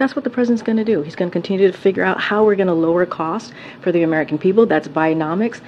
that's what the president's going to do. He's going to continue to figure out how we're going to lower costs for the American people. That's Bidenomics.